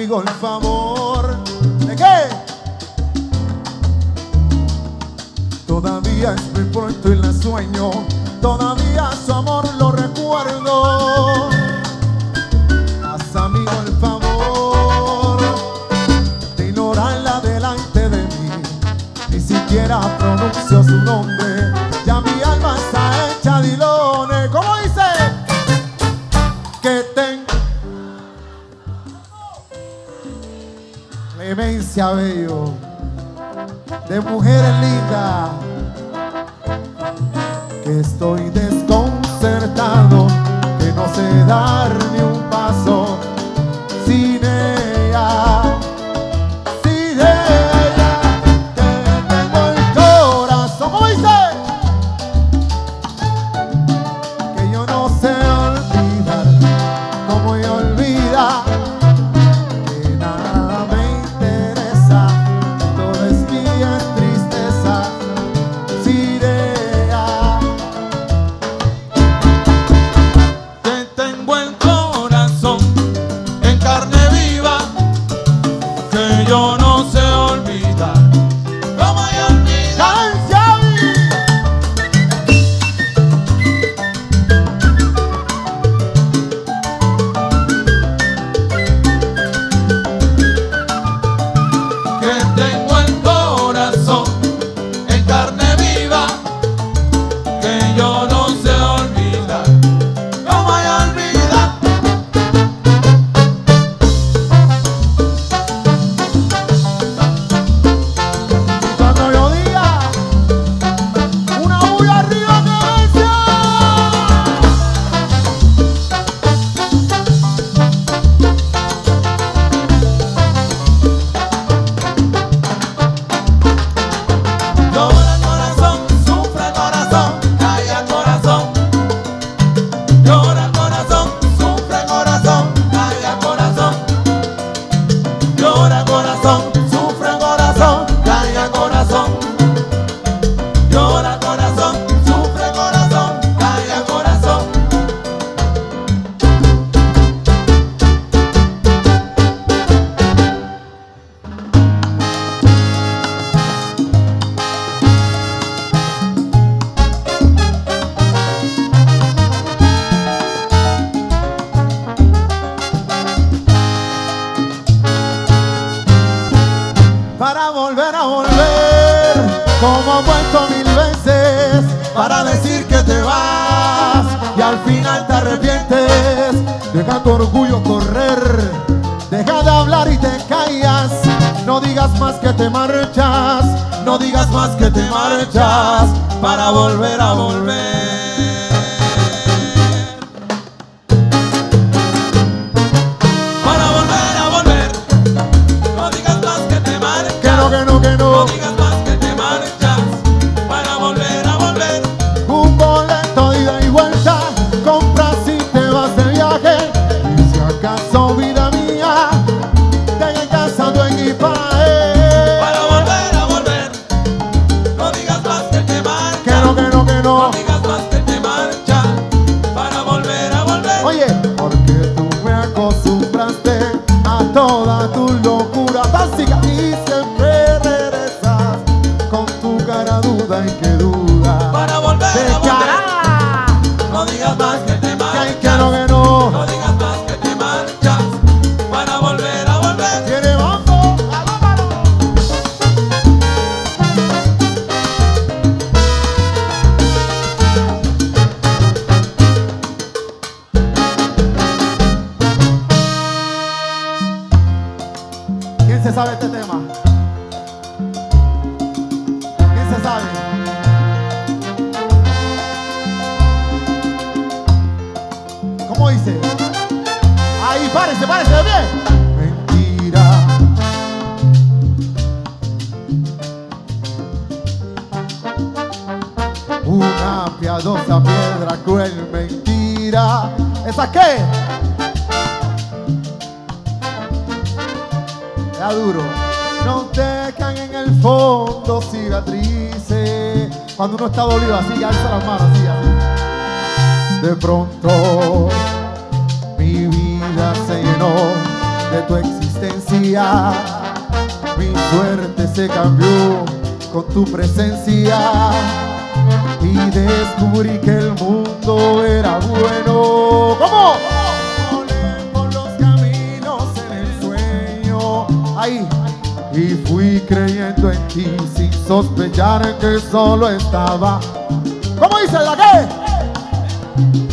amigo el favor. ¿De qué? Todavía es muy pronto y la sueño. Todavía su amor lo recuerdo. Haz amigo el favor de ignorarla delante de mí. Ni siquiera pronuncio su nombre. Clemencia bello. De mujeres lindas que estoy desconcertado corazón, calla el para volver a volver, como han vuelto mil veces, para decir que te vas y al final te arrepientes. Deja tu orgullo correr, deja de hablar y te callas. No digas más que te marchas, no digas más que te marchas, para volver a volver. Para volver a volver, no digas no, que no, que No no. digas más que te marchas. Para volver a volver. Un boleto de ida y vuelta, compras y te vas de viaje. Y si acaso, vida mía, te casando en equipaje. Para volver a volver, no digas más que te marchas. Que no, que no, que No no. digas más que te marchas. Para volver a volver. Oye, porque tú me acostumbraste a toda tu locura básica y siempre duda y que duda. Para volver ¡De a volver, no digas más que te Que hay que no, marchas. que no. No digas más que te marchas. Para volver a volver. Tiene agámalo. ¿Quién se sabe este tema? ¿Cómo dice? Ahí, párese, párese, bien. Mentira. Una piadosa piedra cruel mentira. ¿Esa qué? Era duro. No dejan en el fondo cicatrices. Cuando uno está dolido así, alza las manos así. De pronto mi vida se llenó de tu existencia. Mi suerte se cambió con tu presencia y descubrí que el mundo era bueno. ¿Cómo? Por los caminos en el sueño. Ahí. Y fui creyendo ti sin sospechar que solo estaba. ¿Cómo dice la que?